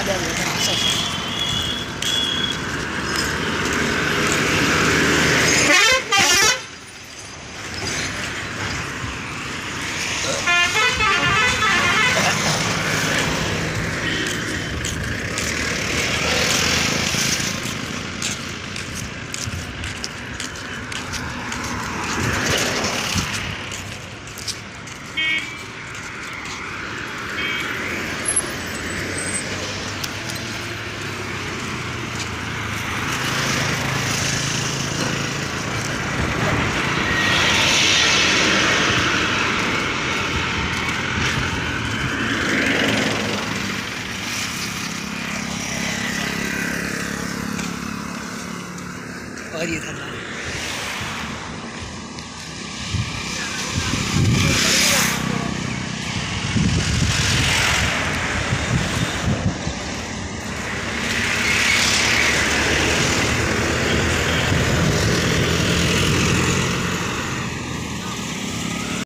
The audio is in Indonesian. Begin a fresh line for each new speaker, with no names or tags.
ada yang terasa
Thank
और ये था